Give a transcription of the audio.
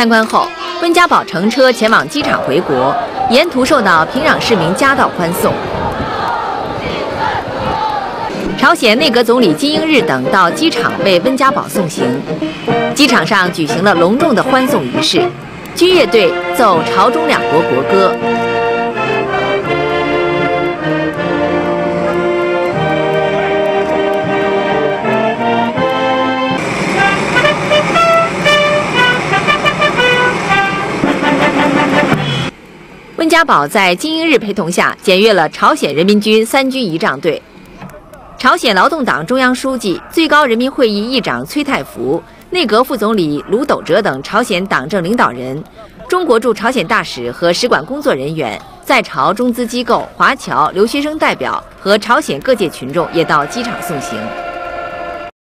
参观后，温家宝乘车前往机场回国，沿途受到平壤市民夹道欢送。朝鲜内阁总理金英日等到机场为温家宝送行，机场上举行了隆重的欢送仪式，军乐队奏朝中两国国歌。温家宝在金英日陪同下检阅了朝鲜人民军三军仪仗队。朝鲜劳动党中央书记、最高人民会议议长崔太福、内阁副总理卢斗哲等朝鲜党政领导人、中国驻朝鲜大使和使馆工作人员、在朝中资机构、华侨、留学生代表和朝鲜各界群众也到机场送行。